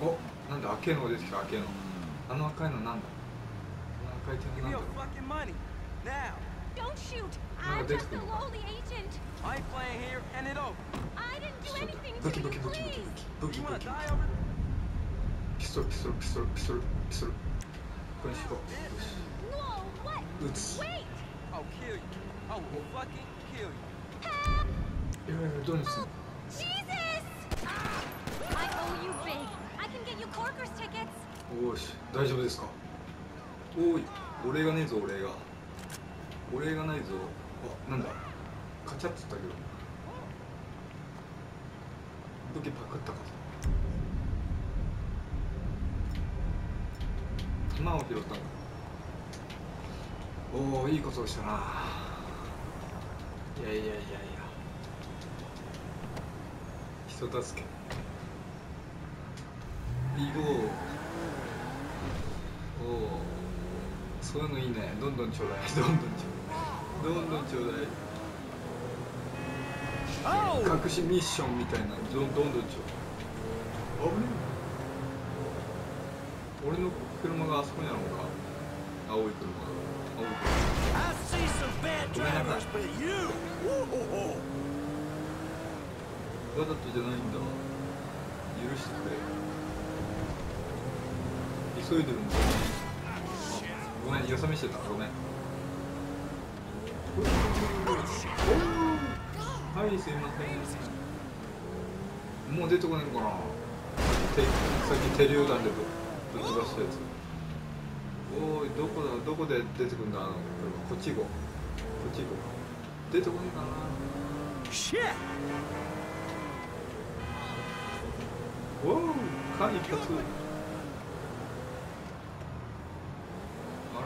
おなんだ明けのですか明けの。あの赤いのなだ？あの赤いちゃこれしよう？おし大丈夫ですか？おいお礼がねえぞお礼が。お礼がないぞ。あなんだ？カチャッつったけど。武器パクったか弾を拾ったんだ。おおいいことをしたな。いやいやいやいや。人助け。ビゴーおおそういうのいいね。どんどんちょうだい。どんどんちょうだい。どんどんちょうだい。隠しミッションみたいな。どんどんどんちょうだい。俺の車があそこにあるのか。青い車。青い車。わざとじゃないんだ。許してくれ。急いでるんだごめんよさめしてたごめんはいすいませんもう出てこないのかなてさっき手榴弾でぶぶっ飛ばしたやつおいどこだどこで出てくんだあのこっち行こうこっち行こう出てこないかな Shit! おお間一髪あ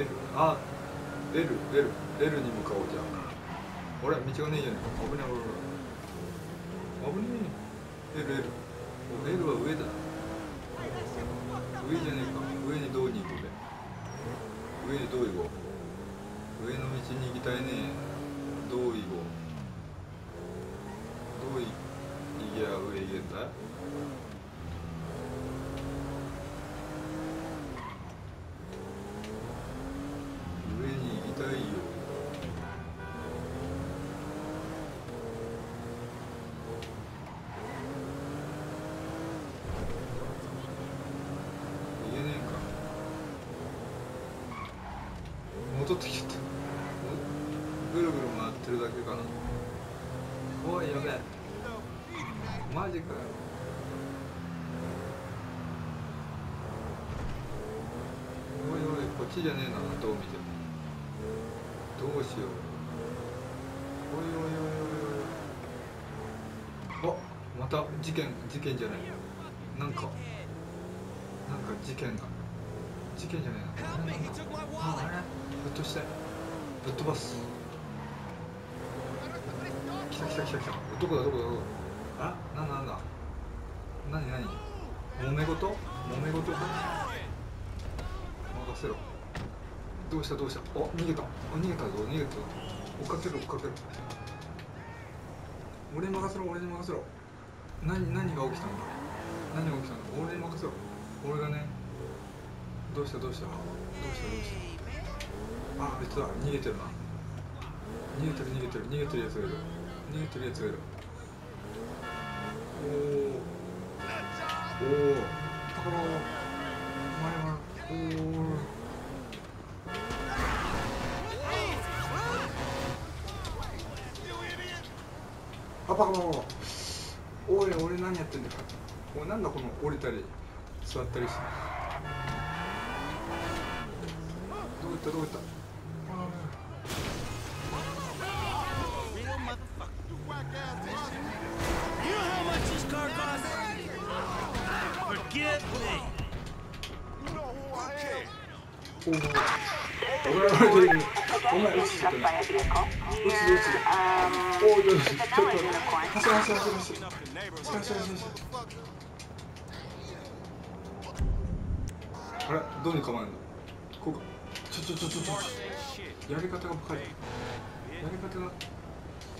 れ F あ L L L に向かおうじゃああれ道がねえじゃねえか危ねえ危ねえ危ねえ L L お L は上だ。上じゃねえか。上にどうに行くべ上にどう行こう。上の道に行きたいね。どう行こう。どう行行きゃ上行けんだ上に行きたいよ行けねえか戻ってきちゃった。ぐるぐる回ってるだけかな。おいやべえ。マジかよ。おいおいこっちじゃねえなどう見ても。どうしよう。おいおいおいおいおい。あまた事件事件じゃない。なんかなんか事件が。事件じゃないなあれ？なんだああれぶっ飛してぶっ飛ばす。来た来た来た来た。どこだどこだどこだ。あ？なんだなんだ？何何？揉め事？揉め事か？任せろ。どうした？どうした？お逃げた。お逃げたぞ。逃げたぞ。追っかける追っかける俺に任せろ俺に任せろ。何何が起きたんだ何が起きたんだ俺に任せろ。俺がねどうしたどうした？どうしたどうした？あ別だ逃げてるな。逃げてる逃げてる逃げてるやつがいる。逃げてるやつがいる。おおおおだからお前はおおあバカバカバカ。おい俺何やってんだよ。おいなんだこの降りたり座ったりして。どういったどういったあ Real motherfucker. You know how much this car costs? Forgive me. おお俺は俺でお前落ちてたね落ちて落ちておおちょっとちょっと走れ？どに構えるの？ちょちょちょちょちょやり方がバカいやり方が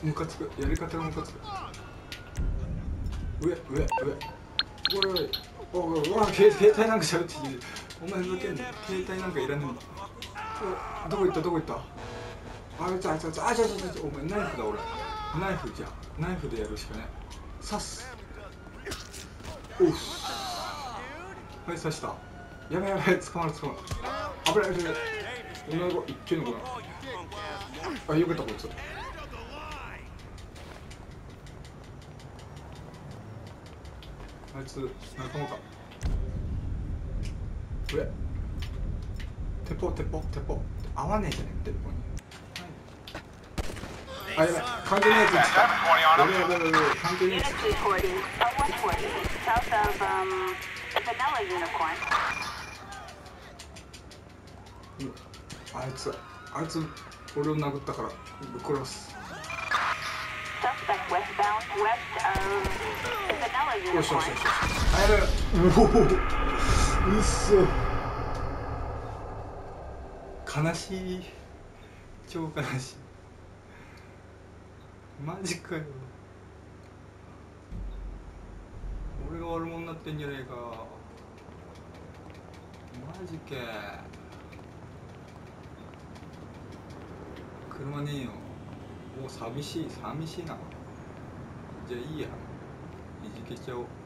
ムカつくやり方がムカつく上上上おいおいおいおいうわ携携帯なんか喋っていいお前ふざけんな携帯なんかいらねえんだおどこ行ったどこ行ったあいつあいつあいつあちょちょちょお前ナイフだ俺ナイフじゃナイフでやるしかね刺すおっはい刺したやばいやばい捕まる捕まる危ない危ないお前が一気にこなあよけたこいつあいつ仲間かうれ。鉄砲鉄砲鉄砲。合わねえじゃねえ鉄砲に。あやばい。関係ないやつ来た。やばいやばいやばいやばい関係ないやつあいつあいつ俺を殴ったからぶっ殺す。よしよし.よしあやばいやばいうおうっそ。悲しい超悲しい。マジかよ。俺が悪者になってんじゃねえか。マジか車ねえよもう寂しい寂しいな。じゃあいいや。いじけちゃおう。